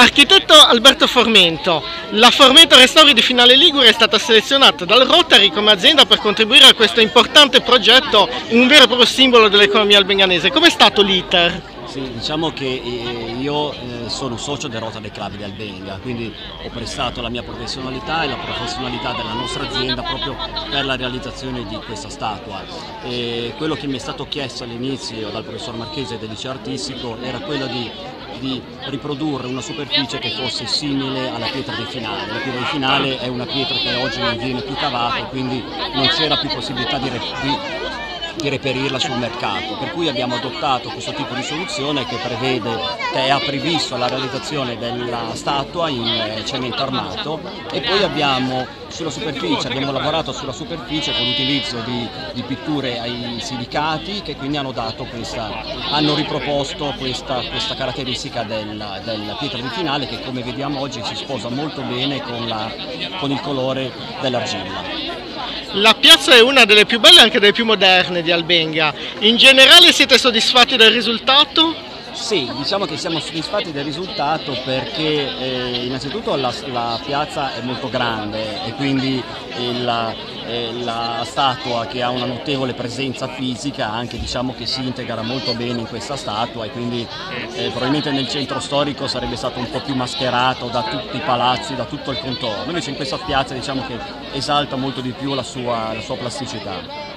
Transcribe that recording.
Architetto Alberto Formento, la Formento Restauri di Finale Ligure è stata selezionata dal Rotary come azienda per contribuire a questo importante progetto, un vero e proprio simbolo dell'economia albenganese. Com'è stato l'iter? Sì, diciamo che eh, io eh, sono socio del Rotary Club di Albenga, quindi ho prestato la mia professionalità e la professionalità della nostra azienda proprio per la realizzazione di questa statua. E quello che mi è stato chiesto all'inizio dal professor Marchese del liceo artistico era quello di di riprodurre una superficie che fosse simile alla pietra di finale. La pietra di finale è una pietra che oggi non viene più cavata, quindi non c'era più possibilità di, di di reperirla sul mercato, per cui abbiamo adottato questo tipo di soluzione che prevede, che ha previsto la realizzazione della statua in eh, cemento armato e poi abbiamo sulla superficie, abbiamo lavorato sulla superficie con l'utilizzo di, di, pitture ai silicati che quindi hanno, questa, hanno riproposto questa, questa caratteristica della, della, pietra di finale che come vediamo oggi si sposa molto bene con, la, con il colore dell'argilla. La piazza è una delle più belle e anche delle più moderne di Albenga. In generale siete soddisfatti del risultato? Sì, diciamo che siamo soddisfatti del risultato perché eh, innanzitutto la, la, piazza è molto grande e quindi il, eh, la statua che ha una notevole presenza fisica anche diciamo che si integra molto bene in questa statua e quindi eh, probabilmente nel centro storico sarebbe stato un po' più mascherato da tutti i palazzi, da tutto il contorno, invece in questa piazza diciamo che esalta molto di più la sua, la sua plasticità.